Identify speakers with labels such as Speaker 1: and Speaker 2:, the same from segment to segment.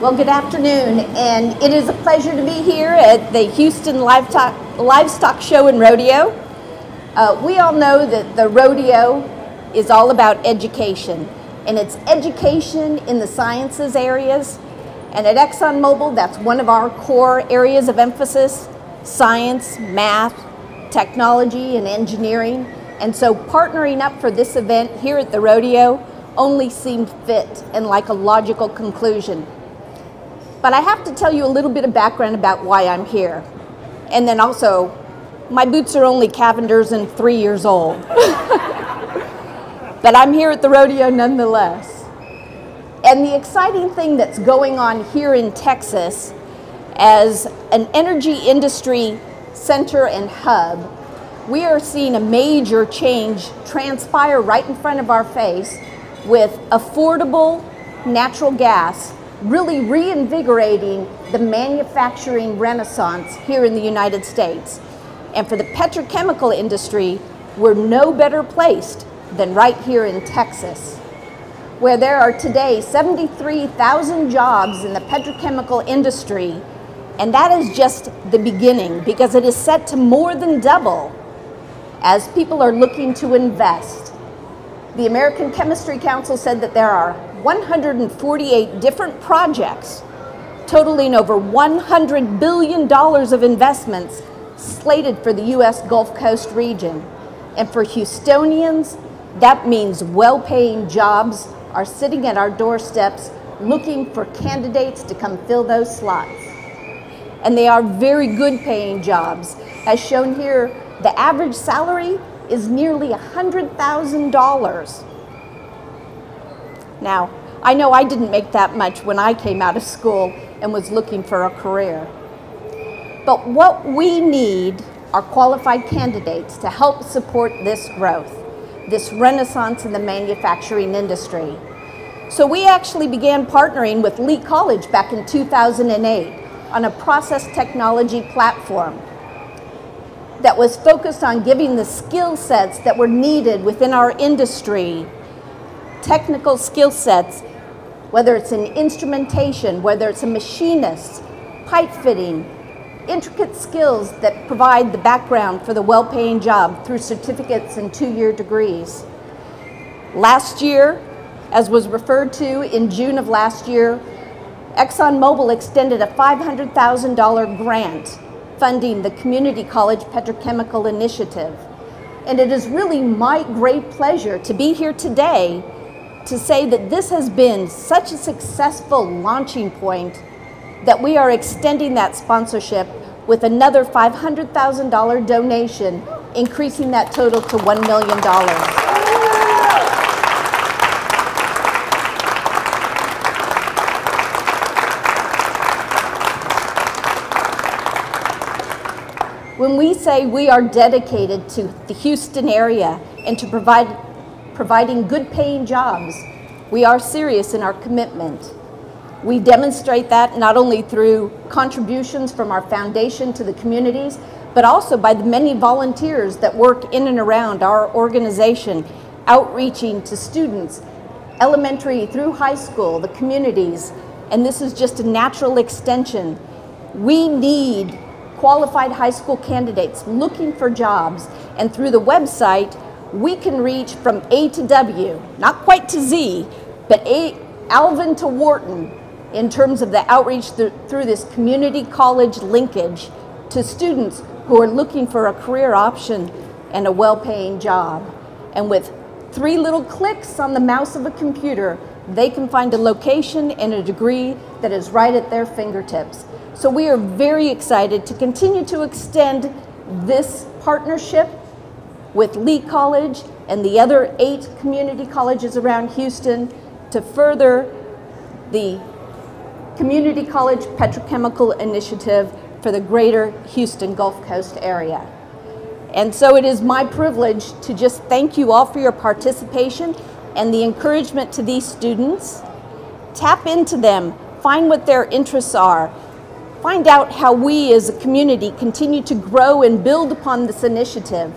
Speaker 1: Well, good afternoon, and it is a pleasure to be here at the Houston Livestock, Livestock Show and Rodeo. Uh, we all know that the rodeo is all about education, and it's education in the sciences areas. And at ExxonMobil, that's one of our core areas of emphasis science, math, technology, and engineering. And so partnering up for this event here at the rodeo only seemed fit and like a logical conclusion. But I have to tell you a little bit of background about why I'm here. And then also, my boots are only Cavenders and three years old. but I'm here at the rodeo nonetheless. And the exciting thing that's going on here in Texas as an energy industry center and hub, we are seeing a major change transpire right in front of our face with affordable natural gas really reinvigorating the manufacturing renaissance here in the United States. And for the petrochemical industry, we're no better placed than right here in Texas, where there are today 73,000 jobs in the petrochemical industry. And that is just the beginning because it is set to more than double as people are looking to invest. The American Chemistry Council said that there are 148 different projects totaling over $100 billion of investments slated for the U.S. Gulf Coast region. And for Houstonians, that means well-paying jobs are sitting at our doorsteps looking for candidates to come fill those slots. And they are very good paying jobs. As shown here, the average salary is nearly $100,000. Now, I know I didn't make that much when I came out of school and was looking for a career. But what we need are qualified candidates to help support this growth, this renaissance in the manufacturing industry. So we actually began partnering with Lee College back in 2008 on a process technology platform that was focused on giving the skill sets that were needed within our industry technical skill sets, whether it's in instrumentation, whether it's a machinist, pipe fitting, intricate skills that provide the background for the well-paying job through certificates and two-year degrees. Last year, as was referred to in June of last year, ExxonMobil extended a $500,000 grant funding the Community College Petrochemical Initiative. And it is really my great pleasure to be here today to say that this has been such a successful launching point that we are extending that sponsorship with another $500,000 donation, increasing that total to $1 million. When we say we are dedicated to the Houston area and to provide providing good paying jobs. We are serious in our commitment. We demonstrate that not only through contributions from our foundation to the communities, but also by the many volunteers that work in and around our organization, outreaching to students, elementary through high school, the communities, and this is just a natural extension. We need qualified high school candidates looking for jobs, and through the website, we can reach from A to W, not quite to Z, but A, Alvin to Wharton in terms of the outreach th through this community college linkage to students who are looking for a career option and a well-paying job. And with three little clicks on the mouse of a computer, they can find a location and a degree that is right at their fingertips. So we are very excited to continue to extend this partnership with Lee College and the other eight community colleges around Houston to further the Community College Petrochemical Initiative for the greater Houston Gulf Coast area. And so it is my privilege to just thank you all for your participation and the encouragement to these students. Tap into them, find what their interests are, find out how we as a community continue to grow and build upon this initiative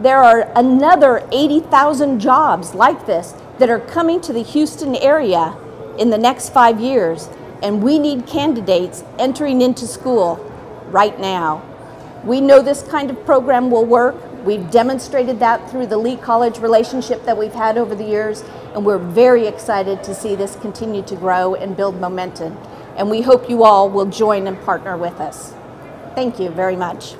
Speaker 1: there are another 80,000 jobs like this that are coming to the Houston area in the next five years. and we need candidates entering into school right now. We know this kind of program will work. We've demonstrated that through the Lee College relationship that we've had over the years, and we're very excited to see this continue to grow and build momentum. And we hope you all will join and partner with us. Thank you very much.